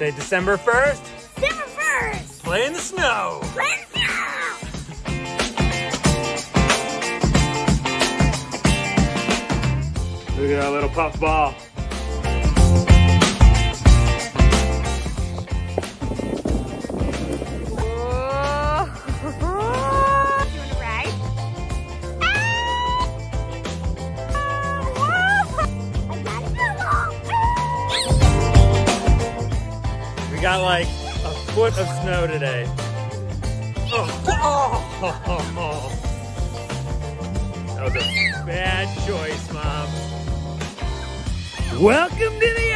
Say December 1st, December 1st. play in the snow. Let's go. Look at that little puff ball. We got like a foot of snow today. Oh. That was a bad choice, Mom. Welcome to the